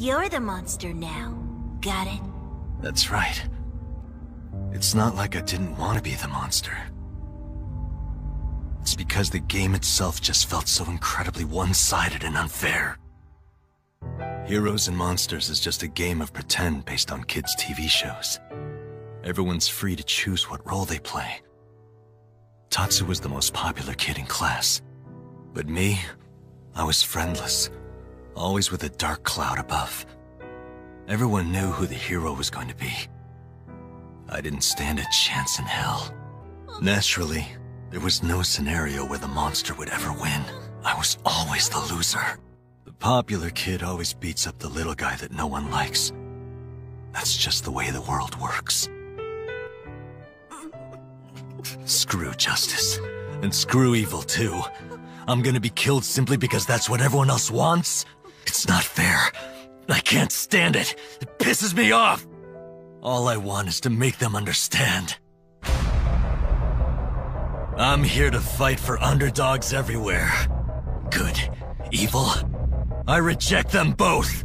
You're the monster now. Got it? That's right. It's not like I didn't want to be the monster. It's because the game itself just felt so incredibly one-sided and unfair. Heroes and Monsters is just a game of pretend based on kids' TV shows. Everyone's free to choose what role they play. Tatsu was the most popular kid in class. But me, I was friendless, always with a dark cloud above. Everyone knew who the hero was going to be. I didn't stand a chance in hell. Naturally, there was no scenario where the monster would ever win. I was always the loser. The popular kid always beats up the little guy that no one likes. That's just the way the world works. Screw justice. And screw evil, too. I'm gonna be killed simply because that's what everyone else wants? It's not fair. I can't stand it. It pisses me off. All I want is to make them understand. I'm here to fight for underdogs everywhere. Good, evil. I reject them both.